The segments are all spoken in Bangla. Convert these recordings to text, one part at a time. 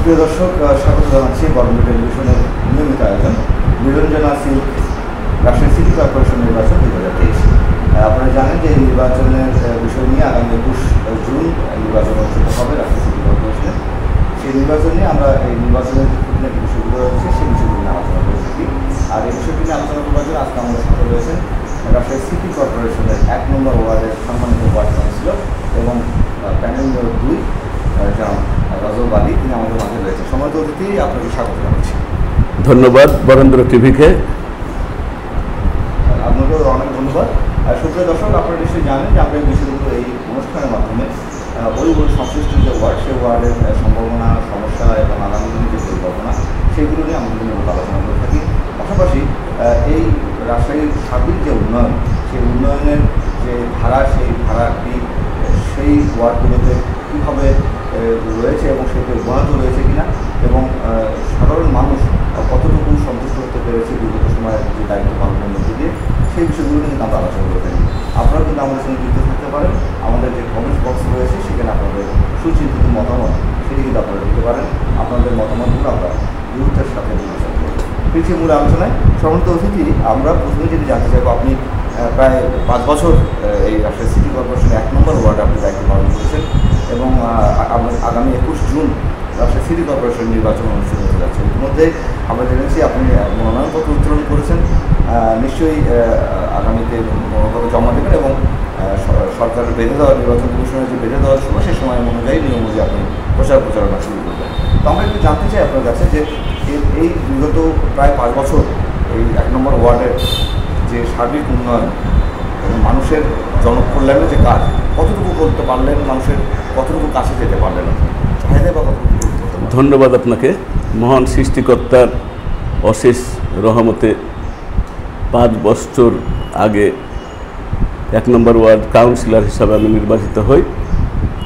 সুপ্রিয় দর্শক স্বাগত জানাচ্ছি বর্ণ টেলিভিশনের নিয়মিত আয়োজন, Niranjana silk Rajshahi city corporation নির্বাচন দুই হাজার তেইশ। আপনারা জানেন যে এই নির্বাচনের বিষয় নিয়ে আগামী একুশ জুন নির্বাচন অনুষ্ঠিত হবে রাজশাহী সিটি কর্পোরেশনে। সেই নির্বাচন নিয়ে আমরা এই নির্বাচনের যে বিষয়গুলো রয়েছে, সেই বিষয়গুলো নিয়ে আলোচনা করে থাকি। আর এই বিষয়টি নিয়ে আলোচনা করবার জন্য আজকে আমাদের সাথে রয়েছেন রাজশাহী সিটি কর্পোরেশনের এক নম্বর ওয়ার্ডের সম্মানিত ওয়ার্ড কাউন্সিলর এবং প্যানেল নম্বর দুই জনাব। রজব আলী তিনি আমাদের মাঝে রয়েছে সময় অতিথি আপনাকে স্বাগত জানাচ্ছি। ধন্যবাদ বরেন্দ্র টিভিকে। আপনাকেও অনেক ধন্যবাদ। আর সুপ্রিয় দর্শক আপনারা নিশ্চয়ই জানেন যে আমরা এই বিষয়গুলো এই অনুষ্ঠানের মাধ্যমে আহ, ওই ওই সংশ্লিষ্ট যে ওয়ার্ড সেই ওয়ার্ডের সম্ভাবনা সমস্যা এবং আগামী দিনের যে পরিকল্পনা সেইগুলো নিয়ে আমরা বিভিন্ন আলোচনা করে থাকি। পাশাপাশি এই রাজশাহীর সার্বিক যে উন্নয়ন সেই উন্নয়নের যে ধারা সেই ধারাটি সেই ওয়ার্ডগুলোতে কীভাবে রয়েছে এবং সেটি অব্যাহত রয়েছে কিনা এবং সাধারণ মানুষ কতটুকু সন্তুষ্ট হতে পেরেছে বিগত সময়ের যে দায়িত্ব পালনের মধ্যে দিয়ে, সেই বিষয়গুলো কিন্তু আমরা আলোচনা করে থাকি। আপনারা কিন্তু আমাদের সঙ্গে যুক্ত থাকতে পারেন। আমাদের যে কমেন্ট বক্স রয়েছে, সেখানে আপনাদের সুচিন্তিত মতামত, সেটি কিন্তু আপনারা দিতে পারেন। আপনাদের মতামতগুলো আমরা গুরুত্বের সাথে বিবেচনা করব পিছিয়ে মূল আলোচনায় সমস্ত অতিথি, আমরা প্রথমে যদি জানতে চাইব, আপনি প্রায় পাঁচ বছর এই রাজশাহী সিটি কর্পোরেশনের এক নম্বর ওয়ার্ড আপনি দায়িত্ব পালন করেছেন। এবং আগামী- একুশ জুন রাজশাহী সিটি কর্পোরেশন নির্বাচন অনুষ্ঠিত হতে যাচ্ছে। ইতিমধ্যে আমরা জেনেছি আপনি মনোনয়নপত্র উত্তোলন করেছেন। নিশ্চয়ই আগামীতে মনোনয়নপত্র জমা দেবেন এবং সরকারের বেঁধে দেওয়া, নির্বাচন কমিশনের যে বেঁধে দেওয়ার সময় সেই সময় অনুযায়ী নিয়ম অনুযায়ী আপনি প্রচার প্রচারণা শুরু করবেন। তো আমরা একটু জানতে চাই আপনার কাছে যে এই বিগত প্রায় পাঁচ বছর এই এক নম্বর ওয়ার্ডের যে সার্বিক উন্নয়ন মানুষের জনকল্যাণের যে কাজ, কতটুকু করতে পারলেন মানুষের, কতটুকু কাছে যেতে পারলেন? ধন্যবাদ আপনাকে। মহান সৃষ্টিকর্তার অশেষ রহমতে পাঁচ বছর আগে এক নম্বর ওয়ার্ড কাউন্সিলর হিসাবে আমি নির্বাচিত হই।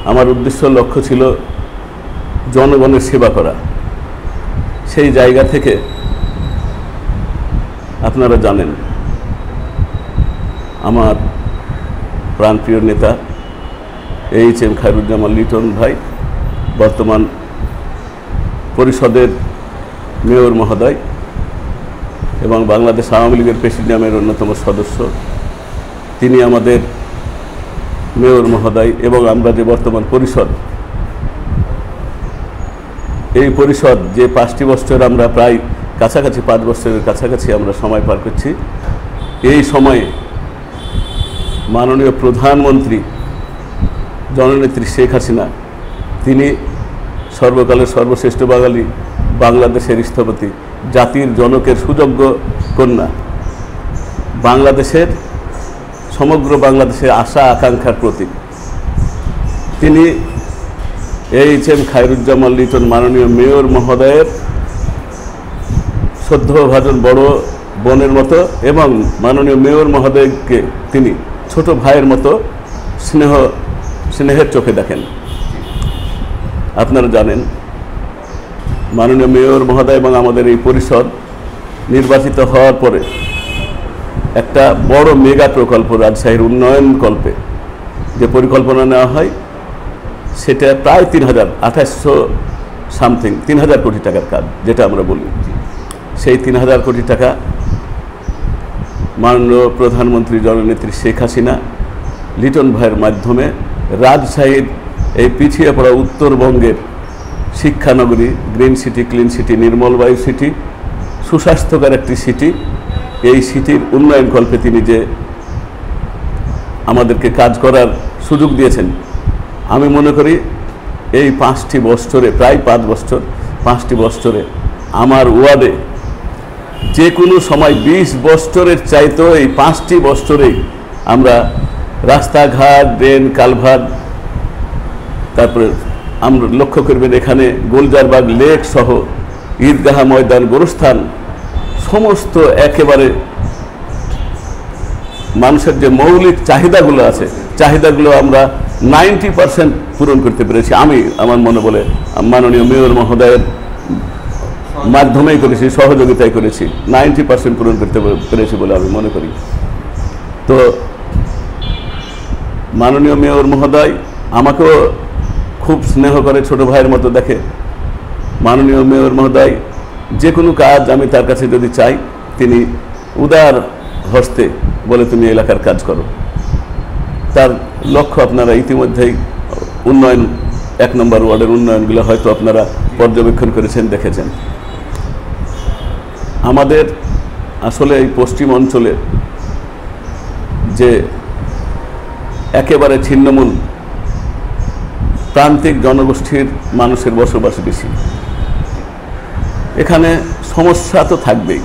আমার উদ্দেশ্য লক্ষ্য ছিল জনগণের সেবা করা। সেই জায়গা থেকে আপনারা জানেন আমার প্রাণপ্রিয় নেতা এইচ এম খায়রুজ্জামান লিটন ভাই, বর্তমান পরিষদের মেয়র মহোদয় এবং বাংলাদেশ আওয়ামী লীগের প্রেসিডিয়ামের অন্যতম সদস্য। তিনি আমাদের মেয়র মহোদয় এবং আমরা যে বর্তমান পরিষদ, এই পরিষদ যে পাঁচটি বছর আমরা প্রায় কাছাকাছি, পাঁচ বছরের কাছাকাছি আমরা সময় পার করছি, এই সময়ে মাননীয় প্রধানমন্ত্রী জননেত্রী শেখ হাসিনা, তিনি সর্বকালের সর্বশ্রেষ্ঠ বাঙালি, বাংলাদেশের স্থপতি, জাতির জনকের সুযোগ্য কন্যা। বাংলাদেশের, সমগ্র বাংলাদেশের আশা, আকাঙ্ক্ষার প্রতীক। তিনি এইচ এম খায়রুজ্জামান লিটন, মাননীয় মেয়র মহোদয়ের শ্রদ্ধভাজন বড় বোনের মতো এবং মাননীয় মেয়র মহোদয়কে তিনি ছোট ভাইয়ের মতো স্নেহ, স্নেহের চোখে দেখেন। আপনারা জানেন, মাননীয় মেয়র মহোদয় এবং আমাদের এই পরিষদ নির্বাচিত হওয়ার পরে একটা বড় মেগা প্রকল্প, রাজশাহীর উন্নয়ন কল্পে যে পরিকল্পনা নেওয়া হয়, সেটা প্রায় তিন হাজার আঠাশশো সামথিং, তিন হাজার কোটি টাকার কাজ, যেটা আমরা বলি। সেই তিন হাজার কোটি টাকা মাননীয় প্রধানমন্ত্রী জননেত্রী শেখ হাসিনা, লিটন ভাইয়ের মাধ্যমে রাজশাহীর এই পিছিয়ে পড়া উত্তরবঙ্গের শিক্ষানগরী, গ্রিন সিটি, ক্লিন সিটি, নির্মল বায়ু সিটি, সুস্বাস্থ্যকর একটি সিটি, এই সিটির উন্নয়ন কল্পে তিনি যে আমাদেরকে কাজ করার সুযোগ দিয়েছেন, আমি মনে করি এই পাঁচটি বছরে, প্রায় পাঁচ বছর, পাঁচটি বছরে আমার ওয়ার্ডে যে কোনো সময় বিশ বছরের চাইতেও এই পাঁচটি বছরেই আমরা রাস্তাঘাট, ড্রেন কালভার তারপরে আমরা লক্ষ্য করবেন এখানে গোলজারবাগ লেক সহ ঈদগাহ ময়দান, গোরস্থান, সমস্ত একেবারে মানুষের যে মৌলিক চাহিদাগুলো আছে, চাহিদাগুলো আমরা নাইনটি পার্সেন্ট পূরণ করতে পেরেছি। আমি, আমার মনে বলে, মাননীয় মেয়র মহোদয়ের মাধ্যমেই করেছি সহযোগিতায় করেছি। নাইনটি পার্সেন্ট পূরণ করতে পেরেছি বলে আমি মনে করি। তো মাননীয় মেয়র মহোদয়, আমাকেও খুব স্নেহ করে ছোট ভাইয়ের মতো দেখে। মাননীয় মেয়র মহোদয়, যে কোনো কাজ আমি তার কাছে যদি চাই, তিনি উদার হস্তে বলে তুমি এলাকার কাজ করো। তার লক্ষ্য আপনারা ইতিমধ্যেই উন্নয়ন, এক নম্বর ওয়ার্ডের উন্নয়নগুলো হয়তো আপনারা পর্যবেক্ষণ করেছেন, দেখেছেন। আমাদের আসলে এই পশ্চিম অঞ্চলে যে একেবারে ছিন্নমূল প্রান্তিক জনগোষ্ঠীর মানুষের বসবাস বেশি। এখানে সমস্যা তো থাকবেই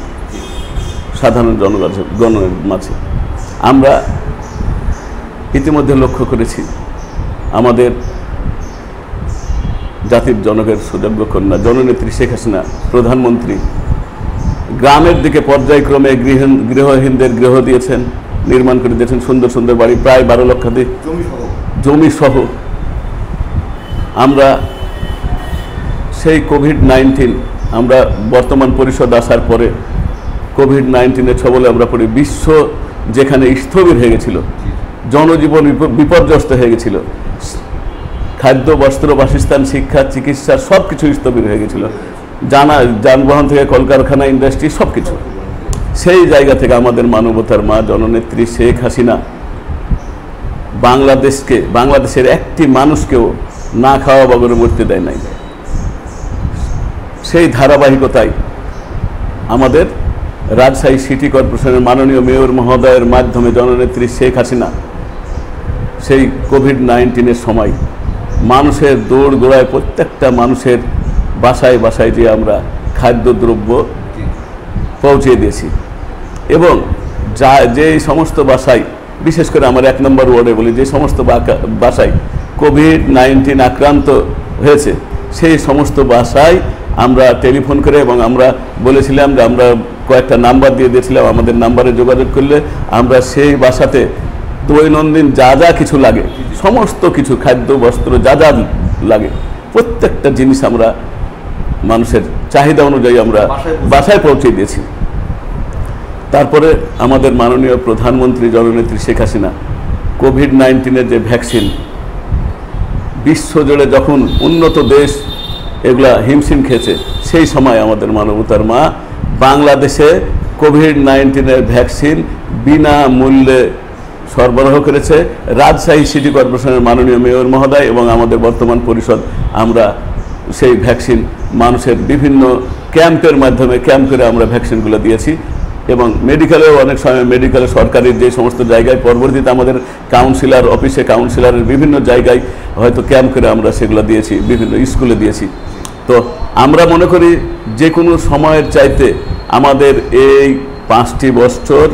সাধারণ জনগণের গণের মাঝে। আমরা ইতিমধ্যে লক্ষ্য করেছি, আমাদের জাতির জনকের সুযোগ্য কন্যা, জননেত্রী শেখ হাসিনা, প্রধানমন্ত্রী গ্রামের দিকে পর্যায়ক্রমে গৃহ গৃহহীনদের গৃহ দিয়েছেন নির্মাণ করে দিয়েছেন সুন্দর সুন্দর বাড়ি প্রায় বারো লক্ষাধিক জমি সহ আমরা সেই কোভিড নাইন্টিন আমরা বর্তমান পরিষদ আসার পরে কোভিড নাইন্টিনের ছবলে আমরা পড়ি বিশ্ব যেখানে স্থবির হয়ে গেছিল জনজীবন বিপ- বিপর্যস্ত হয়ে গেছিল খাদ্য বস্ত্র বাসস্থান শিক্ষা চিকিৎসা সব কিছু স্থবির হয়ে গেছিল। যানবাহন থেকে কলকারখানা ইন্ডাস্ট্রি সব কিছু সেই জায়গা থেকে আমাদের মানবতার মা, জননেত্রী শেখ হাসিনা বাংলাদেশকে, বাংলাদেশের একটি মানুষকেও না খাওয়া বগরে মরতে দেয় নাই। সেই ধারাবাহিকতায় আমাদের রাজশাহী সিটি কর্পোরেশনের মাননীয় মেয়র মহোদয়ের মাধ্যমে জননেত্রী শেখ হাসিনা সেই কোভিড নাইন্টিনের সময় মানুষের দৌড় গোড়ায় প্রত্যেকটা মানুষের বাসায় বাসায় যে আমরা খাদ্যদ্রব্য পৌঁছে দিয়েছি। এবং যা, যে সমস্ত বাসায়, বিশেষ করে আমার এক নম্বর ওয়ার্ডে বলি, যে সমস্ত বাসায় কোভিড নাইন্টিন আক্রান্ত হয়েছে, সেই সমস্ত বাসায় আমরা টেলিফোন করে এবং আমরা বলেছিলাম যে আমরা কয়েকটা নাম্বার দিয়ে দিয়েছিলাম, আমাদের নাম্বারে যোগাযোগ করলে আমরা সেই বাসাতে দৈনন্দিন যা যা কিছু লাগে, সমস্ত কিছু, খাদ্য, বস্ত্র যা যা লাগে, প্রত্যেকটা জিনিস আমরা মানুষের চাহিদা অনুযায়ী আমরা বাসায় পৌঁছে- দিয়েছি। তারপরে আমাদের মাননীয় প্রধানমন্ত্রী জননেত্রী শেখ হাসিনা কোভিড নাইন্টিনের যে ভ্যাকসিন বিশ্বজুড়ে যখন উন্নত দেশ এগুলা হিমশিম খেয়েছে সেই সময় আমাদের মানবতার মা বাংলাদেশে কোভিড নাইন্টিনের ভ্যাকসিন বিনা মূল্যে সরবরাহ করেছে। রাজশাহী সিটি কর্পোরেশনের মাননীয় মেয়র মহোদয় এবং আমাদের বর্তমান পরিষদ আমরা সেই ভ্যাকসিন মানুষের বিভিন্ন ক্যাম্পের মাধ্যমে, ক্যাম্প করে আমরা ভ্যাকসিনগুলো দিয়েছি। এবং মেডিকেলেও অনেক সময় মেডিকেলে, সরকারি যে সমস্ত জায়গায়, পরবর্তীতে আমাদের কাউন্সিলর, অফিসে কাউন্সিলরের বিভিন্ন জায়গায় হয়তো ক্যাম্প করে আমরা সেগুলো দিয়েছি, বিভিন্ন স্কুলে দিয়েছি। তো আমরা মনে করি যে কোনো সময়ের চাইতে আমাদের এই পাঁচটি বছর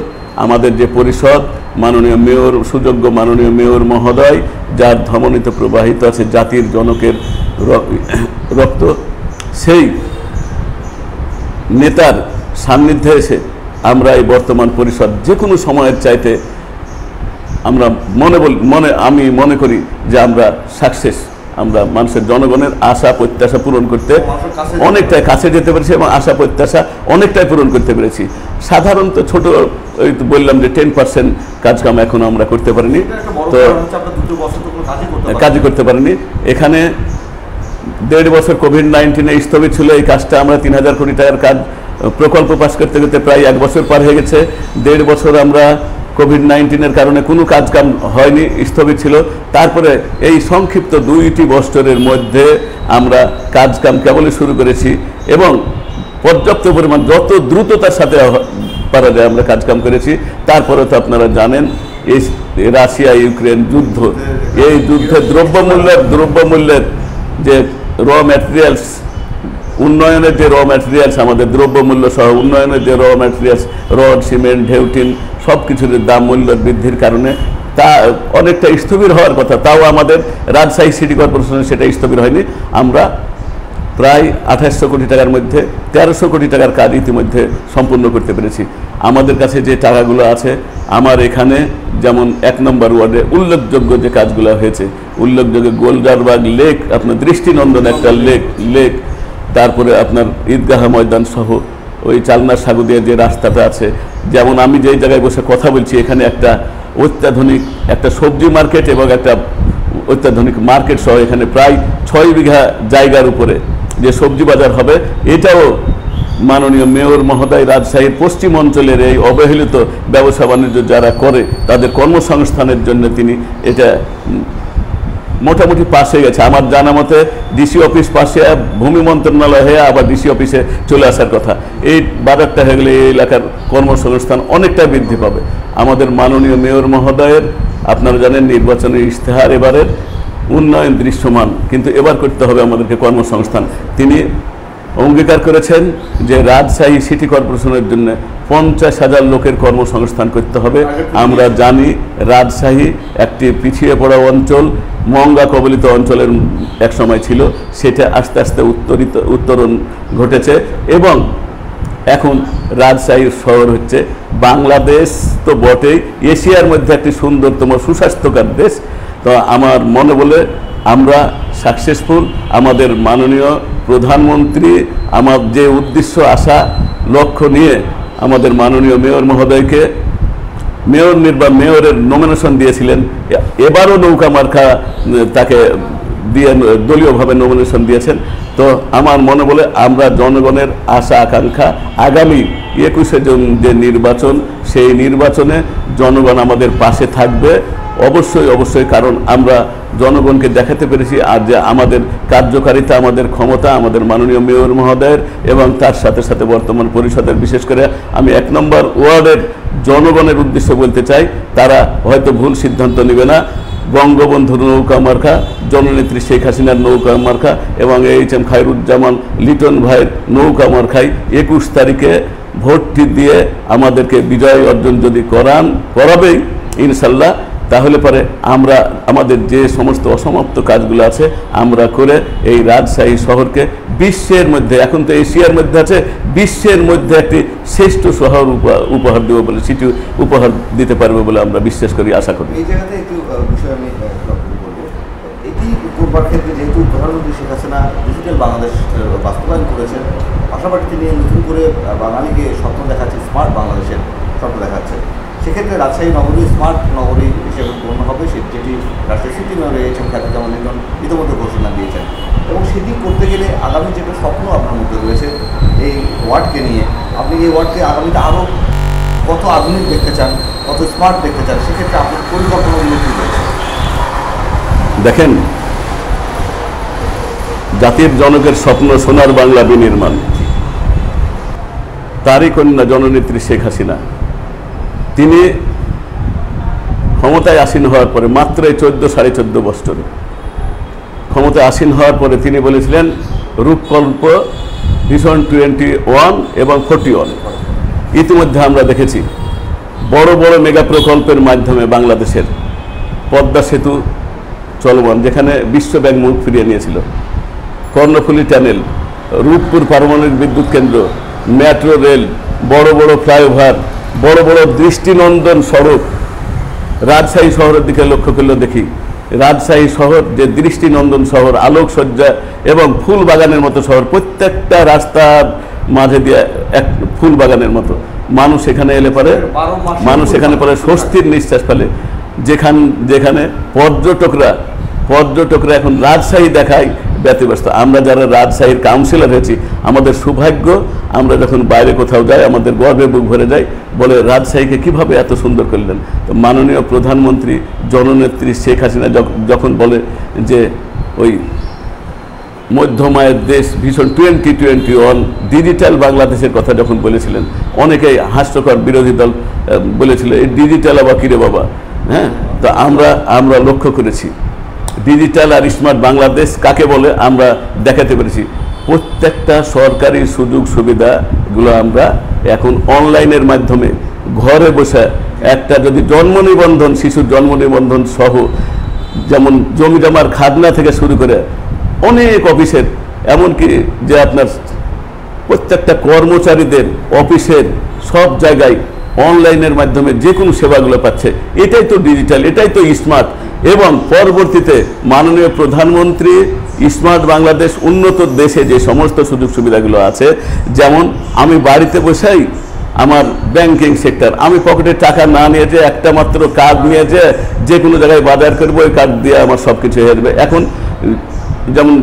আমাদের যে পরিষদ, মাননীয় মেয়র, সুযোগ্য মাননীয় মেয়র মহোদয়, যার ধমনীতে প্রবাহিত আছে জাতির জনকের রক্ত সেই নেতার সান্নিধ্যে এসে আমরা এই বর্তমান পরিষদ যে কোনো সময়ের চাইতে আমরা মনে বল মনে আমি মনে করি যে আমরা সাকসেস আমরা মানুষের জনগণের আশা প্রত্যাশা পূরণ করতে অনেকটাই কাছে যেতে পেরেছি এবং আশা প্রত্যাশা অনেকটাই পূরণ করতে পেরেছি। সাধারণত ছোট ওই তো বললাম যে টেন পার্সেন্ট কাজকাম এখনও আমরা করতে পারিনি। তো কাজই করতে পারিনি। এখানে দেড় বছর কোভিড নাইন্টিনে স্থগিত ছিল, এই কাজটা আমরা তিন হাজার কোটি টাকার কাজ প্রকল্প পাস করতে করতে প্রায় এক বছর পার হয়ে গেছে। দেড় বছর আমরা কোভিড নাইন্টিনের কারণে কোনো কাজ কাম হয়নি, স্থগিত ছিল। তারপরে এই সংক্ষিপ্ত দুইটি বছরের মধ্যে আমরা কাজ কাম কেবলই শুরু করেছি এবং পর্যাপ্ত পরিমাণ যত দ্রুততার সাথে পারা যায় আমরা কাজকাম করেছি। তারপরে তো আপনারা জানেন, এই রাশিয়া, ইউক্রেন যুদ্ধ, এই যুদ্ধে দ্রব্যমূল্যের দ্রব্যমূল্যের যে র ম্যাটেরিয়ালস উন্নয়নের যে র ম্যাটেরিয়ালস আমাদের দ্রব্যমূল্য সহ উন্নয়নের যে র ম্যাটেরিয়ালস রড, সিমেন্ট ঢেউটিন সব কিছুর দাম মূল্য বৃদ্ধির কারণে তা অনেকটা স্থবির হওয়ার কথা। তাও আমাদের রাজশাহী সিটি কর্পোরেশনে সেটা স্থবির হয়নি। আমরা প্রায় আঠাশশো কোটি টাকার মধ্যে, তেরোশো কোটি টাকার কাজ ইতিমধ্যে সম্পূর্ণ করতে পেরেছি। আমাদের কাছে যে টাকাগুলো আছে, আমার এখানে যেমন এক নম্বর ওয়ার্ডে উল্লেখযোগ্য যে কাজগুলো হয়েছে উল্লেখযোগ্য গোলজারবাগ লেক, আপনার দৃষ্টিনন্দন একটা লেক লেক, তারপরে আপনার ঈদগাহ ময়দান সহ ওই চালনা সাগুদিয়া যে রাস্তাটা আছে। যেমন আমি যেই জায়গায় বসে কথা বলছি, এখানে একটা অত্যাধুনিক একটা সবজি মার্কেট এবং একটা অত্যাধুনিক মার্কেট সহ এখানে প্রায় ছয় বিঘা জায়গার উপরে যে সবজি বাজার হবে, এটাও মাননীয় মেয়র মহোদয় রাজশাহীর পশ্চিম অঞ্চলের এই অবহেলিত ব্যবসা বাণিজ্য যারা করে, তাদের কর্মসংস্থানের জন্য তিনি এটা মোটামুটি পাস হয়ে গেছে। আমার জানা মতে ডিসি অফিস পাশে ভূমি মন্ত্রণালয় হয়ে আবার ডিসি অফিসে চলে আসার কথা। এই বাজারটা হয়ে গেলে এই এলাকার কর্মসংস্থান অনেকটা বৃদ্ধি পাবে। আমাদের মাননীয় মেয়র মহোদয়ের, আপনারা জানেন নির্বাচনের ইশতেহার এবারের উন্নয়ন দৃশ্যমান, কিন্তু এবার করতে হবে আমাদেরকে কর্মসংস্থান। তিনি অঙ্গীকার করেছেন যে রাজশাহী সিটি কর্পোরেশনের জন্য পঞ্চাশ হাজার লোকের কর্মসংস্থান করতে হবে। আমরা জানি রাজশাহী একটি পিছিয়ে পড়া অঞ্চল, মঙ্গা কবলিত অঞ্চলের এক সময় ছিল, সেটা আস্তে আস্তে উত্তরিত, উত্তরণ ঘটেছে এবং এখন রাজশাহীর শহর হচ্ছে বাংলাদেশ তো বটেই, এশিয়ার মধ্যে একটি সুন্দরতম সুস্বাস্থ্যকর দেশ। তো আমার মনে বলে আমরা সাকসেসফুল আমাদের মাননীয় প্রধানমন্ত্রী, আমার যে উদ্দেশ্য, আশা, লক্ষ্য নিয়ে আমাদের মাননীয় মেয়র মহোদয়কে মেয়র নির্বাচন মেয়রের নমিনেশন দিয়েছিলেন। এবারও নৌকা মার্কা তাকে দিয়ে, দলীয়ভাবে নমিনেশন দিয়েছেন। তো আমার মনে বলে আমরা জনগণের আশা, আকাঙ্ক্ষা, আগামী একুশে জন যে নির্বাচন, সেই নির্বাচনে জনগণ আমাদের পাশে থাকবে। অবশ্যই অবশ্যই, কারণ আমরা জনগণকে দেখাতে পেরেছি আর যে আমাদের কার্যকারিতা, আমাদের ক্ষমতা, আমাদের মাননীয় মেয়র মহোদয়ের এবং তার সাথে সাথে বর্তমান পরিষদের বিশেষ করে আমি এক নম্বর ওয়ার্ডের জনগণের উদ্দেশ্যে বলতে চাই, তারা হয়তো ভুল সিদ্ধান্ত নেবে না। বঙ্গবন্ধুর নৌকা মার্কা, জননেত্রী শেখ হাসিনার নৌকা মার্কা এবং এইচ এম খায়রুজ্জামান লিটন ভাইয়ের নৌকা মার্কায় একুশ তারিখে ভোটটি দিয়ে আমাদেরকে বিজয় অর্জন যদি করান, করাবেই, ইনশাল্লাহ। তাহলে পরে আমরা, আমাদের যে সমস্ত অসমাপ্ত কাজগুলো আছে, আমরা করে এই রাজশাহী শহরকে বিশ্বের মধ্যে, এখন তো এশিয়ার মধ্যে আছে, বিশ্বের মধ্যে একটি শ্রেষ্ঠ শহর উপা- উপহার দেবো বলে, সিটি উপহার দিতে পারবে বলে আমরা বিশ্বাস করি, আশা করি। যেহেতু বাংলাদেশ বাস্তবায়ন করেছেন পাশাপাশি তিনি নতুন করে বাঙালিকে স্বপ্ন দেখাচ্ছে স্মার্ট বাংলাদেশের স্বপ্ন দেখাচ্ছে সেক্ষেত্রে রাজশাহী নগরী স্মার্ট নগরী হিসেবে পূর্ণ হবে যেটি Rajshahi city mayor HM Khadizaman Liton ইতিমধ্যে ঘোষণা দিয়েছেন। এবং সেটি করতে গেলে আগামী যেটা স্বপ্ন আপনার মধ্যে রয়েছে, এই ওয়ার্ডকে নিয়ে, আপনি এই ওয়ার্ডকে আগামীতে আরও কত আধুনিক দেখতে চান, কত স্মার্ট দেখতে চান, সেক্ষেত্রে আপনার পরিকল্পনাগুলো কী রয়েছে? দেখেন, জাতির জনকের স্বপ্ন সোনার বাংলা বিনির্মাণ। তারই কন্যা জননেত্রী শেখ হাসিনা। তিনি ক্ষমতায় আসীন হওয়ার পরে মাত্র এই চোদ্দ, সাড়ে চোদ্দ বছরে। ক্ষমতায় আসীন হওয়ার পরে তিনি বলেছিলেন, রূপকল্প ভিশন টোয়েন্টি ওয়ান এবং ফোর্টি ওয়ান। ইতিমধ্যে আমরা দেখেছি, বড় বড় মেগা প্রকল্পের মাধ্যমে বাংলাদেশের পদ্মা সেতু চলমান, যেখানে বিশ্বব্যাংক মুখ ফিরিয়ে নিয়েছিল। কর্ণফুলী টানেল রূপপুর পারমাণবিক বিদ্যুৎ কেন্দ্র মেট্রো রেল বড় বড় ফ্লাইওভার বড় বড় দৃষ্টিনন্দন সড়ক। রাজশাহী শহরের দিকে লক্ষ্য করলে দেখি রাজশাহী শহর যে দৃষ্টিনন্দন শহর আলোকসজ্জা এবং ফুল বাগানের মতো শহর প্রত্যেকটা রাস্তার মাঝে দিয়ে এক ফুল বাগানের মতো। মানুষ এখানে এলে পরে মানুষ এখানে পরে স্বস্তির নিঃশ্বাস ফেলে। যেখান যেখানে পর্যটকরা পর্যটকরা এখন রাজশাহী দেখায় ব্যতিব্যস্ত। আমরা যারা রাজশাহীর কাউন্সিলর হয়েছি, আমাদের সৌভাগ্য, আমরা যখন বাইরে কোথাও যাই, আমাদের গর্বে বুক ভরে যাই, বলে রাজশাহীকে কীভাবে এত সুন্দর করলেন? তো মাননীয় প্রধানমন্ত্রী জননেত্রী শেখ হাসিনা যখ- যখন বলে যে, ওই মধ্যমায়ের দেশ ভীষণ টোয়েন্টি টোয়েন্টি ওয়ান, ডিজিটাল বাংলাদেশের কথা যখন বলেছিলেন, অনেকেই হাস্যকর বিরোধী দল বলেছিল, এই ডিজিটাল আবার কিরে বাবা? হ্যাঁ? তো আমরা আমরা লক্ষ্য করেছি। ডিজিটাল আর স্মার্ট বাংলাদেশ কাকে বলে আমরা দেখাতে পেরেছি। প্রত্যেকটা সরকারি সুযোগ সুবিধাগুলো আমরা এখন অনলাইনের মাধ্যমে ঘরে বসে একটা যদি জন্ম নিবন্ধন, শিশুর জন্ম নিবন্ধন সহ যেমন জমি জমার খাজনা থেকে শুরু করে অনেক অফিসের, এমনকি যে আপনার প্রত্যেকটা কর্মচারীদের অফিসের সব জায়গায় অনলাইনের মাধ্যমে যে কোনো সেবাগুলো পাচ্ছে। এটাই তো ডিজিটাল এটাই তো স্মার্ট এবং পরবর্তীতে মাননীয় প্রধানমন্ত্রী স্মার্ট বাংলাদেশ উন্নত দেশে যে সমস্ত সুযোগ সুবিধাগুলো আছে, যেমন আমি বাড়িতে বসেই আমার ব্যাংকিং সেক্টর আমি পকেটে টাকা না নিয়ে যে একটা মাত্র কার্ড নিয়ে যে যে কোনো জায়গায় বাজার করব, ওই কার্ড দিয়ে আমার সব কিছু হয়ে যাবে। এখন যেমন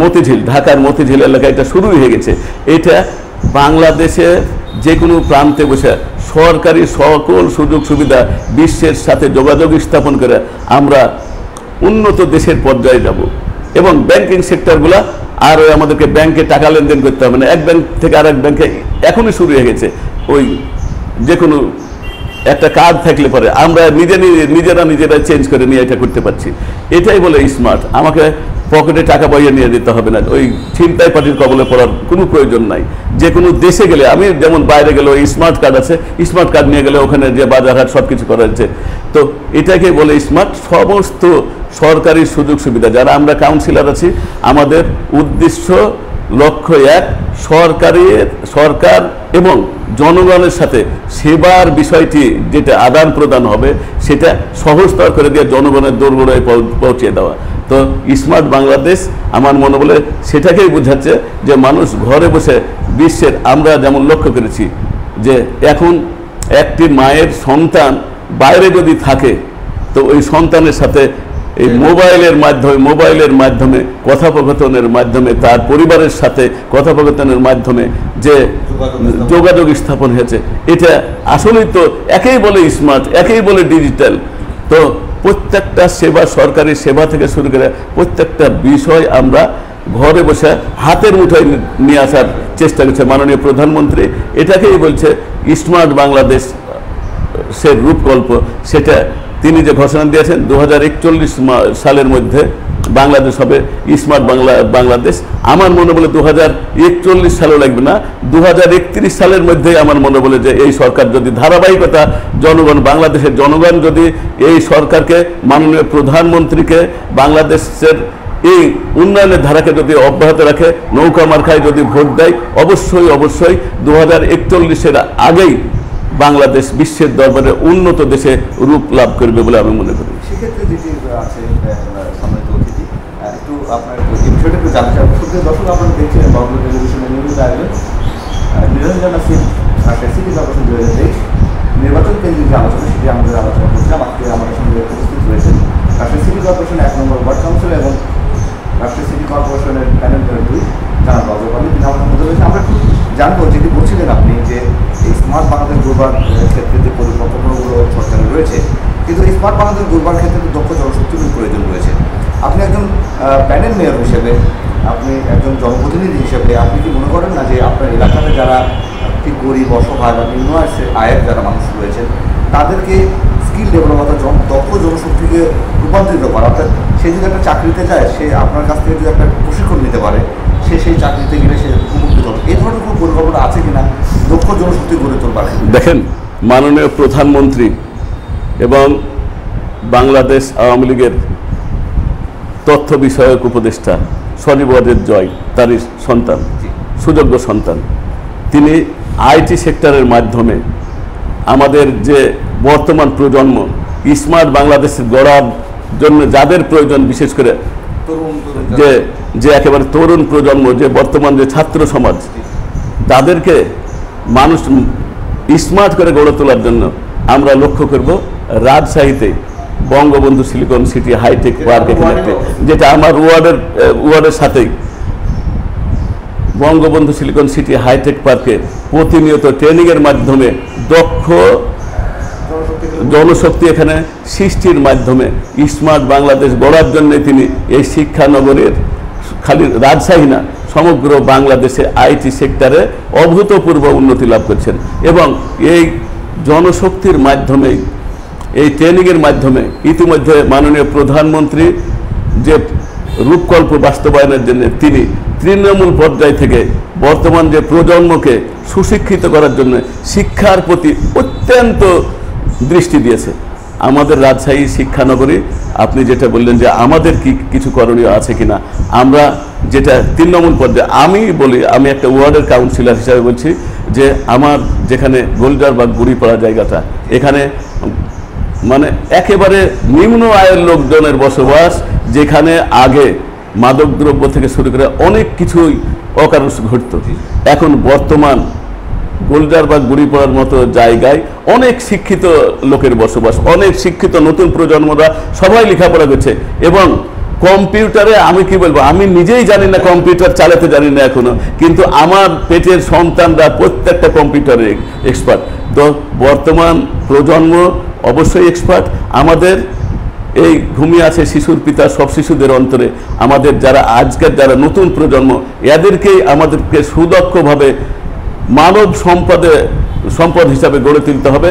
মতিঝিল, ঢাকার মতিঝিল এলাকায় এটা শুরুই হয়ে গেছে। এটা বাংলাদেশের যে কোনো প্রান্তে বসে সরকারি সকল সুযোগ সুবিধা বিশ্বের সাথে যোগাযোগ স্থাপন করে আমরা উন্নত দেশের পর্যায়ে যাব। এবং ব্যাংকিং সেক্টরগুলা আর ওই আমাদেরকে ব্যাংকে টাকা লেনদেন করতে হবে। না এক ব্যাংক থেকে আরেক ব্যাংকে এখনই শুরু হয়ে গেছে। ওই যে কোনো একটা কাজ থাকলে পরে আমরা নিজে নিজে নিজেরা নিজেরা চেঞ্জ করে নিয়ে এটা করতে পারছি। এটাই বলে স্মার্ট আমাকে পকেটে টাকা পয়সা নিয়ে দিতে হবে না। ওই ছিনতাই পার্টির কবলে পড়ার কোনো প্রয়োজন নাই। যে কোনো দেশে গেলে, আমি যেমন বাইরে গেলে ওই স্মার্ট কার্ড আছে স্মার্ট কার্ড নিয়ে গেলে ওখানে যে বাজারঘাট সব কিছু করা যাচ্ছে তো এটাকে বলে স্মার্ট সমস্ত সরকারি সুযোগ সুবিধা। যারা আমরা কাউন্সিলর আছি, আমাদের উদ্দেশ্য, লক্ষ্য এক, সরকারি, সরকার এবং জনগণের সাথে সেবার বিষয়টি যেটা আদান প্রদান হবে, সেটা সহজতর করে দিয়ে জনগণের দোরগোড়ায় পৌঁছে দেওয়া। তো স্মার্ট বাংলাদেশ আমার মনে বলে সেটাকেই বোঝাচ্ছে যে মানুষ ঘরে বসে বিশ্বের আমরা যেমন লক্ষ্য করেছি যে এখন একটি মায়ের সন্তান বাইরে যদি থাকে তো ওই সন্তানের সাথে এই মোবাইলের মাধ্যমে মোবাইলের মাধ্যমে কথোপকথনের মাধ্যমে তার পরিবারের সাথে কথোপকথনের মাধ্যমে যে যোগাযোগ স্থাপন। যোগাযোগ স্থাপন হয়েছে এটা আসলেই তো একেই বলে স্মার্ট একেই বলে ডিজিটাল তো প্রত্যেকটা সেবা, সরকারি সেবা থেকে শুরু করে প্রত্যেকটা বিষয় আমরা ঘরে বসে হাতের মুঠোয় নিয়ে আসার চেষ্টা করছে মাননীয় প্রধানমন্ত্রী। এটাকেই বলছে স্মার্ট বাংলাদেশ সে রূপকল্প। সেটা তিনি যে ঘোষণা দিয়েছেন, দু হাজার একচল্লিশ সালের মধ্যে বাংলাদেশ হবে, স্মার্ট বাংলা, বাংলাদেশ। আমার মনে বলে দু হাজার একচল্লিশ সালও লাগবে না। দু একত্রিশ সালের মধ্যেই আমার মনে বলে যে এই সরকার যদি ধারাবাহিকতা, জনগণ, বাংলাদেশের জনগণ যদি এই সরকারকে, মাননীয় প্রধানমন্ত্রীকে, বাংলাদেশের এই উন্নয়নের ধারাকে যদি অব্যাহত রাখে, নৌকা মার্কায় যদি ভোট দেয়, অবশ্যই অবশ্যই দু হাজার একচল্লিশের আগেই বাংলাদেশ বিশ্বের দরবারে উন্নত দেশে রূপ লাভ করবে বলে আমি মনে করি। সেক্ষেত্রে যেটি আছে আহ, সম্মানিত অতিথি আহ, একটু আপনার একটু আপনারা দেখছিলেন বাংলা টেলিভিশনের নিয়মিত আয়োজন। নিরঞ্জন সিং সিটি কর্পোরেশন দু হাজার তেইশ নির্বাচন কেন্দ্রিক যে আলোচনা, সেটি আমাদের আলোচনা করছিলাম। আজকে আমাদের সঙ্গে উপস্থিত রয়েছেন রাজশাহী সিটি কর্পোরেশন এক নম্বর ওয়ার্ড কাউন্সিল এবং রাজশাহী সিটি কর্পোরেশনের প্যানেল নম্বর দুই জানাব। বাবুপালি তিনি আমাদের আমরা জানব, যেটি বলছিলেন আপনি যে এই স্মার্ট বাংলাদেশ দুর্বার ক্ষেত্রে যে পরিকল্পনাগুলো সরকারের রয়েছে। কিন্তু স্মার্ট বাংলাদেশ দুর্বার ক্ষেত্রে দক্ষ জনশক্তির প্রয়োজন রয়েছে। আপনি একজন প্যানেল মেয়র হিসেবে, আপনি একজন জনপ্রতিনিধি হিসেবে, আপনি কি মনে করেন না যে আপনার এলাকাতে যারা ঠিক গরিব, অসহায় বা নিম্ন আয়ের- যারা মানুষ রয়েছেন, তাদেরকে স্কিল ডেভেলপ অর্থাৎ দক্ষ জনশক্তিকে রূপান্তরিত করা? অর্থাৎ সে যদি একটা চাকরিতে যায়, সে আপনার কাছ থেকে যদি একটা প্রশিক্ষণ নিতে পারে, সে সেই চাকরিতে গেলে সে উপকৃত হবে। এই ধরনের কোনো পরিকল্পনা আছে কিনা? দক্ষ জনশক্তি গড়ে তোলবার? দেখেন, মাননীয় প্রধানমন্ত্রী এবং বাংলাদেশ আওয়ামী লীগের তথ্য বিষয়ক উপদেষ্টা সনিবাদের জয় তারই সন্তান সুযোগ্য সন্তান। তিনি আইটি সেক্টরের মাধ্যমে আমাদের যে বর্তমান প্রজন্ম স্মার্ট বাংলাদেশের গড়ার জন্য যাদের প্রয়োজন বিশেষ করে যে যে একেবারে তরুণ প্রজন্ম যে বর্তমান যে ছাত্র সমাজ তাদেরকে মানুষ স্মার্ট করে গড়ে তোলার জন্য আমরা লক্ষ্য করব রাজশাহীতে Bangabandhu silicon city hi-tech park এখানে যেটা আমার ওয়ার্ডের ওয়ার্ডের সাথেই। বঙ্গবন্ধু সিলিকন সিটি হাইটেক পার্কে প্রতিনিয়ত ট্রেনিংয়ের মাধ্যমে দক্ষ জনশক্তি এখানে সৃষ্টির মাধ্যমে স্মার্ট বাংলাদেশ গড়ার জন্য তিনি এই শিক্ষানগরের খালি রাজশাহী না সমগ্র বাংলাদেশে আইটি সেক্টরে অভূতপূর্ব উন্নতি লাভ করছেন। এবং এই জনশক্তির মাধ্যমেই এই ট্রেনিংয়ের মাধ্যমে ইতিমধ্যে মাননীয় প্রধানমন্ত্রী যে রূপকল্প বাস্তবায়নের জন্য তিনি তৃণমূল পর্যায় থেকে বর্তমান যে প্রজন্মকে সুশিক্ষিত করার জন্য শিক্ষার প্রতি অত্যন্ত দৃষ্টি দিয়েছে। আমাদের রাজশাহী শিক্ষানগরী, আপনি যেটা বললেন যে আমাদের কি কিছু করণীয় আছে কিনা, আমরা যেটা তৃণমূল পর্যায়ে, আমি বলি, আমি একটা ওয়ার্ডের কাউন্সিলর হিসাবে বলছি যে আমার যেখানে গোলজার বা গুড়িপাড়া জায়গাটা, এখানে মানে একেবারে নিম্ন আয়ের লোকজনের বসবাস, যেখানে আগে মাদকদ্রব্য থেকে শুরু করে অনেক কিছুই অকারণ ঘটত। এখন বর্তমান গোলজার বা গুড়িপড়ার মতো জায়গায় অনেক শিক্ষিত লোকের বসবাস, অনেক শিক্ষিত নতুন প্রজন্মরা সবাই লেখাপড়া করছে এবং কম্পিউটারে আমি কি বলব? আমি নিজেই জানি না কম্পিউটার চালাতে জানি না এখনও। কিন্তু আমার পেটের সন্তানরা প্রত্যেকটা কম্পিউটারে এক্সপার্ট তো বর্তমান প্রজন্ম অবশ্যই এক্সপার্ট আমাদের এই ঘুমিয়ে আছে শিশুর পিতা, সব শিশুদের অন্তরে। আমাদের যারা আজকের যারা নতুন প্রজন্ম, এদেরকেই আমাদেরকে সুদক্ষভাবে মানব সম্পদে, সম্পদ হিসাবে গড়ে তুলতে হবে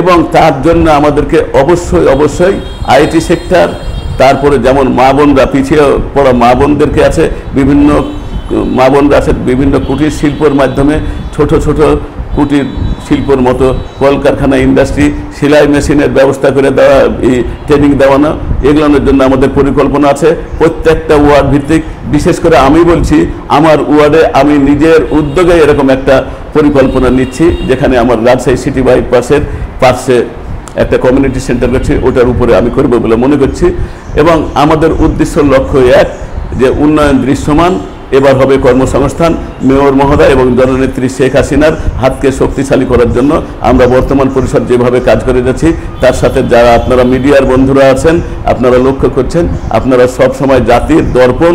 এবং তার জন্য আমাদেরকে অবশ্যই অবশ্যই আইটি সেক্টর তারপরে যেমন মা বোনরা পিছিয়ে পড়া মা বোনদেরকে আছে বিভিন্ন, মা বোনরা আছে বিভিন্ন কুটির শিল্পর মাধ্যমে, ছোট ছোট কুটির শিল্পর মতো কলকারখানা, ইন্ডাস্ট্রি, সেলাই মেশিনের ব্যবস্থা করে দেওয়া, এই ট্রেনিং দেওয়ানো, এগুলোর জন্য আমাদের পরিকল্পনা আছে। প্রত্যেকটা ওয়ার্ড ভিত্তিক, বিশেষ করে আমি বলছি, আমার ওয়ার্ডে আমি নিজের উদ্যোগে এরকম একটা পরিকল্পনা নিচ্ছি, যেখানে আমার রাজশাহী সিটি বাইপাসের পাশে একটা কমিউনিটি সেন্টার করছি ওটার উপরে আমি করব বলে মনে করছি। এবং আমাদের উদ্দেশ্য লক্ষ্য এক, যে উন্নয়ন দৃশ্যমান, এবার হবে কর্মসংস্থান। মেয়র মহোদয় এবং জননেত্রী শেখ হাসিনার হাতকে শক্তিশালী করার জন্য আমরা বর্তমান পরিষদ যেভাবে কাজ করে যাচ্ছি, তার সাথে যারা আপনারা মিডিয়ার বন্ধুরা আছেন, আপনারা লক্ষ্য করছেন, আপনারা সব সময় জাতির দর্পণ,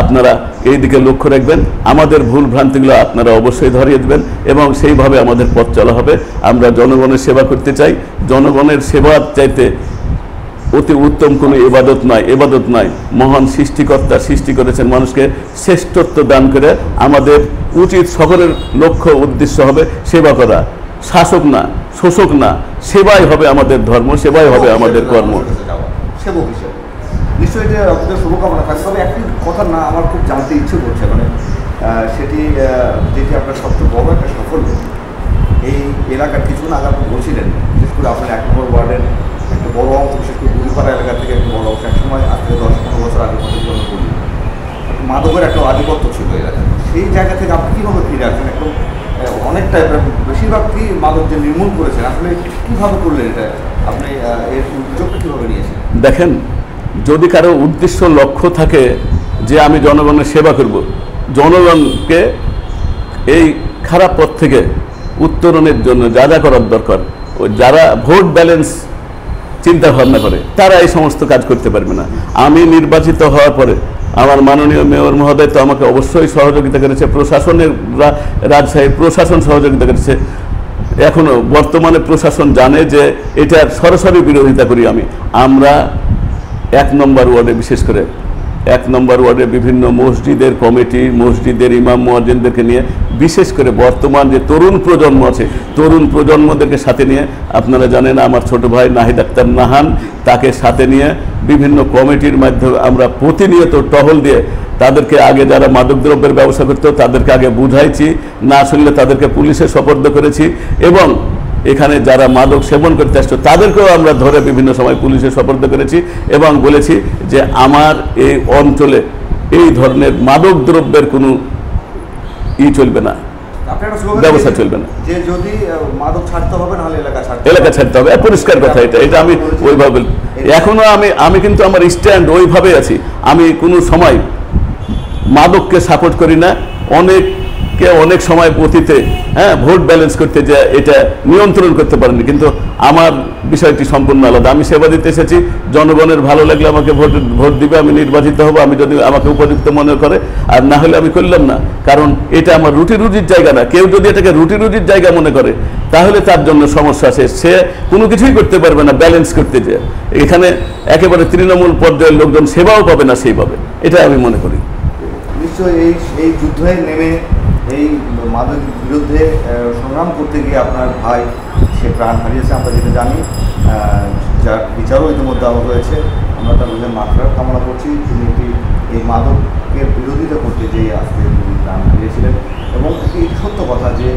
আপনারা এই দিকে লক্ষ্য রাখবেন। আমাদের ভুল ভ্রান্তিগুলো আপনারা অবশ্যই ধরিয়ে দেবেন এবং সেইভাবে আমাদের পথ চলা হবে। আমরা জনগণের সেবা করতে চাই। জনগণের সেবার চাইতে অতি উত্তম কোনো এবাদত নয় এবাদত নয় মহান সৃষ্টিকর্তা সৃষ্টি করেছেন মানুষকে শ্রেষ্ঠত্ব দান করে আমাদের উচিত সকলের লক্ষ্য উদ্দেশ্য হবে সেবা করা। শাসক না শোষক না সেবাই হবে আমাদের ধর্ম সেবাই হবে আমাদের কর্ম। সেবক হিসেবে। নিশ্চয়ই এটা আপনাদের শুভকামনা থাকবে তবে একটি কথা না আমার খুব জানতে ইচ্ছে করছে। মানে সেটি যেটি আপনার সবচেয়ে বড় একটা সাফল্য এই এলাকার কিছুক্ষণ আগে আপনি বলছিলেন বিশেষ করে আপনার এক নম্বর ওয়ার্ডের একটা বড় অংশ বিশেষ করে গুড়িপাড়া এলাকা থেকে একটা বড় অংশ একসময় আজ থেকে দশ পনেরো বছর আগে আমি বলি। মাদকের একটা আধিপত্য ছিল এলাকায়। সেই জায়গা থেকে আপনি কীভাবে ফিরে আসেন একদম আহ, অনেকটা প্রায় বেশিরভাগ কি মাদক যে নির্মূল করেছেন আসলে কীভাবে করলেন এটা? আপনি এর উদ্যোগটা কীভাবে নিয়েছেন? দেখেন যদি কারও উদ্দেশ্য লক্ষ্য থাকে যে আমি জনগণের সেবা করব জনগণকে এই খারাপ পথ থেকে উত্তরণের জন্য যা যা করার দরকার ও যারা ভোট ব্যালেন্স চিন্তা ভাবনা করে, তারা এই সমস্ত কাজ করতে পারবে না। আমি নির্বাচিত হওয়ার পরে, আমার মাননীয় মেয়র মহোদয় তো আমাকে অবশ্যই সহযোগিতা করেছে, প্রশাসনের রা- রাজশাহী প্রশাসন সহযোগিতা করেছে। এখনও বর্তমানে প্রশাসন জানে যে এটা সরাসরি বিরোধিতা করি আমি। আমরা এক নম্বর ওয়ার্ডে বিশেষ করে, এক নম্বর ওয়ার্ডে বিভিন্ন মসজিদের কমিটি, মসজিদের ইমাম, মুয়াজ্জিনদেরকে নিয়ে বিশেষ করে বর্তমান যে তরুণ প্রজন্ম আছে, তরুণ প্রজন্মদেরকে সাথে নিয়ে, আপনারা জানেন আমার ছোট ভাই নাহিদ আক্তার নাহান, তাকে সাথে নিয়ে বিভিন্ন কমিটির মাধ্যমে আমরা প্রতিনিয়ত টহল দিয়ে তাদেরকে আগে যারা মাদকদ্রব্যের ব্যবসা করতো, তাদেরকে আগে বুঝাইছি, না শুনলে তাদেরকে পুলিশে সোপর্দ করেছি এবং এখানে যারা মাদক সেবন করতে আসতো, তাদেরকেও আমরা ধরে বিভিন্ন সময় পুলিশে সোপর্দ করেছি এবং বলেছি যে আমার এই অঞ্চলে এই ধরনের মাদক দ্রব্যের কোনো ই চলবে না। ব্যবসা ব্যবস্থা চলবে না। যে যদি মাদক ছাড়তে হবে নাহলে এলাকা ছাড়তে এলাকা ছাড়তে হবে। পরিষ্কার কথা এটা। এটা আমি ওইভাবে এখনও আমি আমি কিন্তু আমার স্ট্যান্ড ওইভাবে আছি। আমি কোনো সময় মাদককে সাপোর্ট করি না। অনেককে অনেক সময় অতীতে হ্যাঁ ভোট ব্যালেন্স করতে যে এটা নিয়ন্ত্রণ করতে পারেনি। কিন্তু আমার বিষয়টি সম্পূর্ণ আলাদা। আমি সেবা দিতে এসেছি, জনগণের ভালো লাগলে আমাকে ভোট ভোট দিবে, আমি নির্বাচিত হব, আমি যদি আমাকে উপযুক্ত মনে করে, আর না হলে আমি করলাম না। কারণ এটা আমার রুটি রুজির জায়গা না। কেউ যদি এটাকে রুটি রুজির জায়গা মনে করে, তাহলে তার জন্য সমস্যা আছে। সে কোনো কিছুই করতে পারবে না ব্যালেন্স করতে যে। এখানে একেবারে তৃণমূল পর্যায়ের লোকজন সেবাও পাবে না সেইভাবে। এটা আমি মনে করি। নিশ্চয়ই এই এই যুদ্ধে নেমে এই মাদক বিরুদ্ধে সংগ্রাম করতে গিয়ে আপনার ভাই, সে প্রাণ হারিয়েছে, আমরা যেটা জানি যার বিচারও ইতিমধ্যে আরও হয়েছে। আমরা তার রোজের মাত্রার কামনা করছি, তিনি একটি, এই মাদকের বিরোধিতা করতে যেয়ে আজকে তিনি প্রাণ হারিয়েছিলেন। এবং এটি সত্য কথা যে,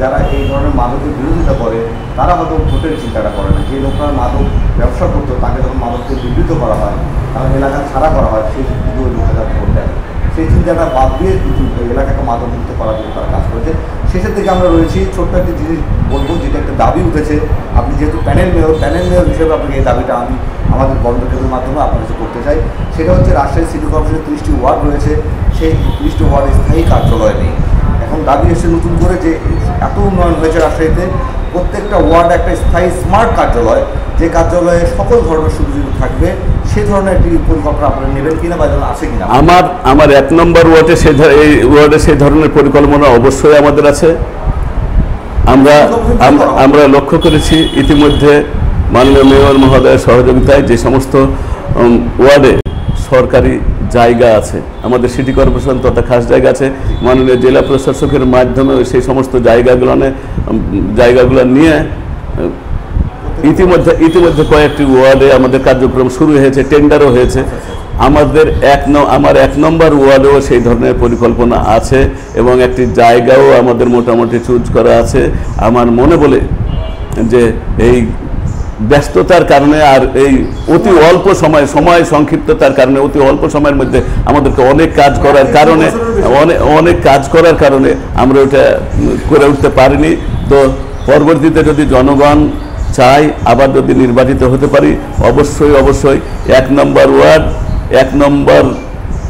যারা এই ধরনের মাদকের বিরোধিতা করে, তারা হয়তো ভোটের চিন্তাটা করে না। যে লোকরা মাদক ব্যবসা করতো, তাকে যখন মাদককে বিবৃত করা হয়, তাহলে এলাকা ছাড়া করা হয় সেই ওই লোকেরা ভোট দেয়। সেই চিন্তাটা বাদ দিয়ে কিন্তু এলাকাকে মাদকমুক্ত করার জন্য তারা কাজ করেছে। শেষের দিকে আমরা রয়েছি, ছোট্ট একটি জিনিস বলব, যেটা একটা দাবি উঠেছে। আপনি যেহেতু প্যানেল মেয়র প্যানেল মেয়র হিসেবে আপনাকে এই দাবিটা আমি আমাদের বন্ধুদের মাধ্যমে আপনার কাছে করতে চাই। সেটা হচ্ছে রাজশাহী সিটি কর্পোরেশনের ত্রিশটি ওয়ার্ড রয়েছে। সেই ত্রিশটি ওয়ার্ডে স্থায়ী কার্যালয় নেই। এখন দাবি এসে নতুন করে যে এত উন্নয়ন হয়েছে রাজশাহীতে। প্রত্যেকটা ওয়ার্ড একটা স্থায়ী স্মার্ট কার্যালয়, যে কার্যালয়ে সকল ধরনের সুবিধা থাকবে সেই ধরনের একটি পরিকল্পনা আপনারা নেবেন কিনা বা আছে কিনা? আমার আমার এক নম্বর ওয়ার্ডে সেই এই ওয়ার্ডে সেই ধরনের পরিকল্পনা অবশ্যই আমাদের আছে। আমরা আমরা লক্ষ্য করেছি ইতিমধ্যে মাননীয় মেয়র মহোদয়ের সহযোগিতায় যে সমস্ত ওয়ার্ডে সরকারি জায়গা আছে। আমাদের সিটি কর্পোরেশন তথা খাস জায়গা আছে। মাননীয় জেলা প্রশাসকের মাধ্যমে সেই সমস্ত জায়গাগুলো জায়গাগুলো নিয়ে ইতিমধ্যে ইতিমধ্যে কয়েকটি ওয়ার্ডে আমাদের কার্যক্রম শুরু হয়েছে, টেন্ডারও হয়েছে। আমাদের এক আমার এক নম্বর ওয়ার্ডেও সেই ধরনের পরিকল্পনা আছে এবং একটি জায়গাও আমাদের মোটামুটি চুজ করা আছে। আমার মনে বলে যে এই ব্যস্ততার কারণে আর এই অতি অল্প সময় সময় সংক্ষিপ্ততার কারণে, অতি অল্প সময়ের মধ্যে আমাদেরকে অনেক কাজ করার কারণে অনেক অনেক কাজ করার কারণে আমরা ওটা করে উঠতে পারিনি। তো পরবর্তীতে যদি জনগণ চাই আবার যদি নির্বাচিত হতে পারি, অবশ্যই অবশ্যই এক নম্বর ওয়ার্ড, এক নম্বর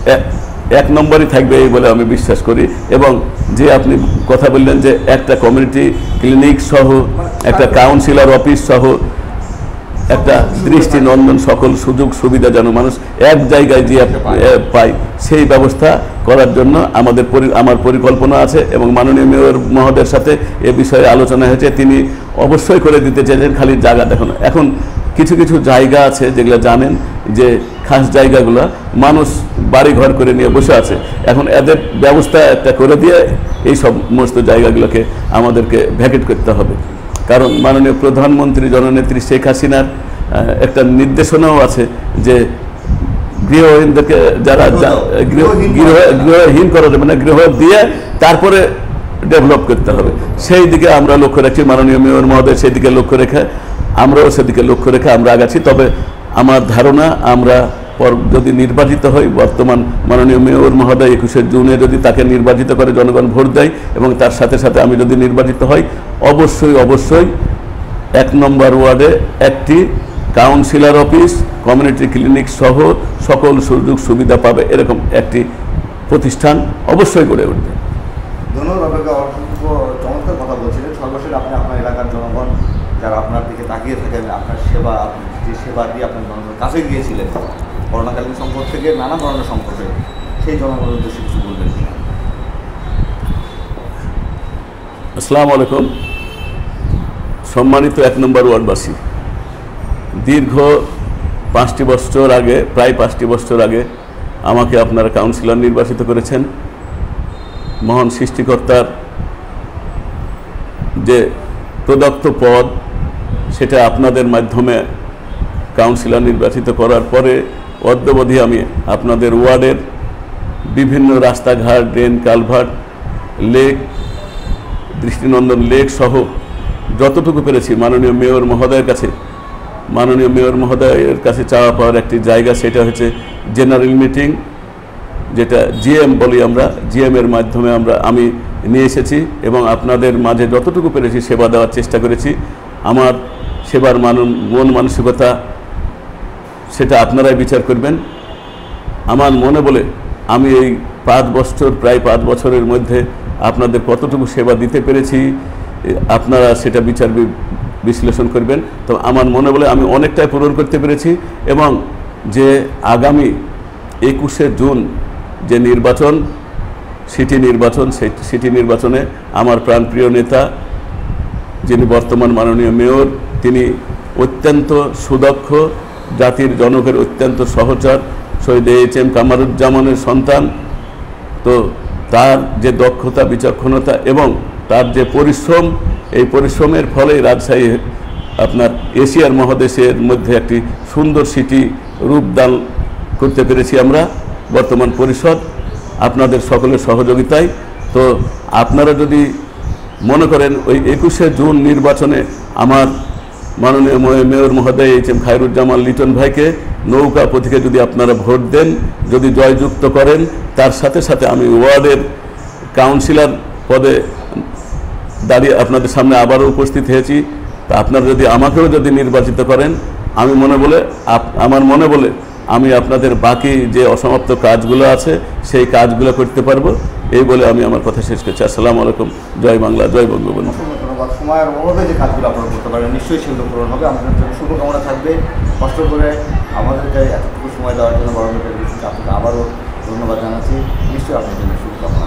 এক- এক নম্বরই থাকবে এই বলে আমি বিশ্বাস করি। এবং যে আপনি কথা বললেন যে একটা কমিউনিটি ক্লিনিক সহ, একটা কাউন্সিলর অফিস সহ একটা দৃষ্টিনন্দন সকল সুযোগ, সুবিধা যেন মানুষ এক জায়গায় যে পায়। সেই ব্যবস্থা করার জন্য আমাদের আমার পরিকল্পনা আছে এবং মাননীয় মেয়র মহোদয়ের সাথে এ বিষয়ে আলোচনা হয়েছে। তিনি অবশ্যই করে দিতে চেয়েছেন, খালি জায়গা দেখানো। এখন কিছু কিছু জায়গা আছে যেগুলো জানেন যে খাস জায়গাগুলো মানুষ বাড়ি ঘর করে নিয়ে বসে আছে। এখন এদের ব্যবস্থা একটা করে দিয়ে এই সমস্ত জায়গাগুলোকে আমাদেরকে ভ্যাকেট করতে হবে। কারণ মাননীয় প্রধানমন্ত্রী জননেত্রী শেখ হাসিনার একটা নির্দেশনাও আছে যে গৃহহীনদেরকে যারা গৃহ- গৃহ- গৃহহীন করা যাবে না গৃহ দিয়ে তারপরে ডেভেলপ করতে হবে। সেই দিকে আমরা লক্ষ্য রাখছি মাননীয় মেয়র মহোদয় সেই দিকে লক্ষ্য রেখে আমরাও সেদিকে লক্ষ্য রেখে আমরা আগাচ্ছি। তবে আমার ধারণা আমরা পর যদি নির্বাচিত হই বর্তমান মাননীয় মেয়র মহোদয় একুশে জুনে যদি তাকে নির্বাচিত করে জনগণ ভোট দেয় এবং তার সাথে সাথে আমি যদি নির্বাচিত হই অবশ্যই অবশ্যই এক নম্বর ওয়ার্ডে একটি কাউন্সিলর অফিস কমিউনিটি ক্লিনিক সহ সকল সুযোগ সুবিধা পাবে এরকম একটি প্রতিষ্ঠান অবশ্যই গড়ে উঠবে। ধন্যবাদ চমৎকার কথা বলছিলেন। সর্বশেষ আপনি আপনার এলাকার জনগণ যারা আপনার দিকে তাকিয়ে থাকেন আপনার সেবা আপনি যে সেবা দিয়ে আপনার জনগণের কাছে গিয়েছিলেন করোনাকালীন থেকে নানা ধরনের সেই জনগণের উদ্দেশ্যে কিছু বলবেন আসসালামু আলাইকুম। সম্মানিত এক নম্বর ওয়ার্ডবাসী, দীর্ঘ পাঁচটি বছর আগে, প্রায় পাঁচটি বছর আগে আমাকে আপনারা কাউন্সিলর নির্বাচিত করেছেন। মহান সৃষ্টিকর্তার যে প্রদত্ত পদ, সেটা আপনাদের মাধ্যমে কাউন্সিলর নির্বাচিত করার পরে অদ্যবধি আমি আপনাদের ওয়ার্ডের বিভিন্ন রাস্তাঘাট, ড্রেন, কালভার্ট, লেক, দৃষ্টিনন্দন লেক সহ যতটুকু পেরেছি, মাননীয় মেয়র মহোদয়ের কাছে, মাননীয় মেয়র মহোদয়ের কাছে চাওয়া পাওয়ার একটি জায়গা সেটা হচ্ছে জেনারেল মিটিং, যেটা জিএম বলি আমরা, জিএম এর মাধ্যমে আমরা, আমি নিয়ে এসেছি এবং আপনাদের মাঝে যতটুকু পেরেছি সেবা দেওয়ার চেষ্টা করেছি। আমার সেবার মান, মন মানসিকতা, সেটা আপনারাই বিচার করবেন। আমার মনে বলে, আমি এই পাঁচ বছর, প্রায় পাঁচ বছরের মধ্যে আপনাদের কতটুকু সেবা দিতে পেরেছি আপনারা সেটা বিচার বিশ্লেষণ করবেন। তো আমার মনে বলে আমি অনেকটাই পূরণ করতে পেরেছি এবং যে আগামী একুশে জুন যে নির্বাচন, সিটি নির্বাচন সিটি নির্বাচনে আমার প্রাণপ্রিয় নেতা, যিনি বর্তমান মাননীয় মেয়র, তিনি অত্যন্ত সুদক্ষ জাতির জনকের অত্যন্ত সহচর শহীদ এইচ এম কামারুজ্জামানের সন্তান। তো তার যে দক্ষতা, বিচক্ষণতা এবং তার যে পরিশ্রম, এই পরিশ্রমের ফলে রাজশাহী আপনার এশিয়ার মহাদেশের মধ্যে একটি সুন্দর সিটি রূপদান করতে পেরেছি আমরা, বর্তমান পরিষদ, আপনাদের সকলের সহযোগিতায়। তো আপনারা যদি মনে করেন ওই একুশে জুন নির্বাচনে আমার মাননীয় মেয়র মহোদয় এইচ এম খায়রুজ্জামান লিটন ভাইকে নৌকা প্রতীকে যদি আপনারা ভোট দেন, যদি জয়যুক্ত করেন, তার সাথে সাথে আমি ওয়ার্ডের কাউন্সিলর পদে দাঁড়িয়ে আপনাদের সামনে আবারও উপস্থিত হয়েছি। তা আপনারা যদি আমাকেও যদি নির্বাচিত করেন, আমি মনে বলে আমার মনে বলে আমি আপনাদের বাকি যে অসমাপ্ত কাজগুলো আছে, সেই কাজগুলো করতে পারব। এই বলে আমি আমার কথা শেষ করছি। আসসালামু আলাইকুম। জয় বাংলা, জয় বঙ্গবন্ধু। সময়ের অভাবে যে কাজগুলো আপনারা করতে পারেন, নিশ্চয়ই সেগুলো পূরণ হবে। আমাদের জন্য শুভকামনা থাকবে। কষ্ট করে আমাদেরকে এতটুকু সময় দেওয়ার জন্য বড় আপনাকে আবারও ধন্যবাদ জানাচ্ছি। নিশ্চয়ই আপনার জন্য শুভকামনা।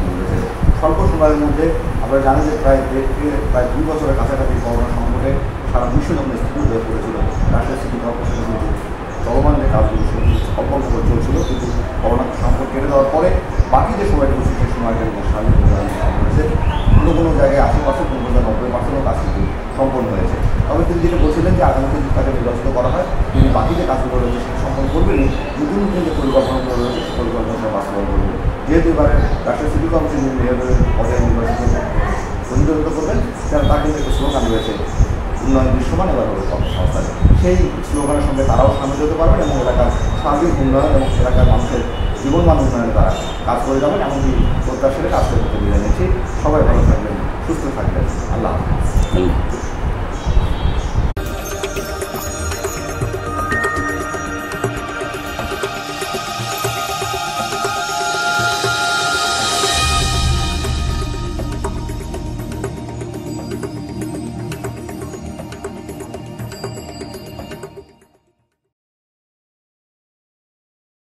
স্বল্প সময়ের মধ্যে আপনারা জানেন যে প্রায় দেড় প্রায় দুই বছরের কাছাকাছি করোনা সংকটে সারা বিশ্ব যখন স্থিতি হয়ে পড়েছিল। রাজশাহী সিটি কর্পোরেশন কিন্তু কাজগুলো সেগুলো করে চলছিল, কিন্তু করোনা সংকট কেটে দেওয়ার পরে বাকি যে সময়টা বসে সেই সময়টা উন্নয়ন হয়েছে কোনো কোনো জায়গায় আশি পার্সেন্ট কোনো কোনো নব্বই পার্সেন্টও কাজ কিন্তু সম্পন্ন হয়েছে। তবে তিনি যেটা বলছিলেন যে আগামীতে যদি তাকে নির্বাচিত করা হয় তিনি বাকি যে কাজগুলো রয়েছে, সেটা সম্পন্ন করবেনই। নতুন নতুন যে পরিকল্পনাগুলো রয়েছে সেই পরিকল্পনা বাস্তবায়ন করবেন যেহেতু এবারে রাষ্ট্রীয় সিটি নির্বাচিত প্রতিযোগিত করবেন সেটা তার কিন্তু একটা স্লোগান রয়েছে, উন্নয়ন দৃশ্যমান এবার হবে সংস্থায় সেই স্লোগানের সঙ্গে তারাও সামিল হতে পারবেন এবং এলাকার সার্বিক উন্নয়ন এবং এলাকার মানুষের জীবনমান উন্নয়নে তারা কাজ করে যাবেন, এমনকি প্রত্যাশারে কাজ করতে বিদায় নিচ্ছি। সবাই ভালো থাকবেন, সুস্থ থাকবেন। আল্লাহ হাফিজ।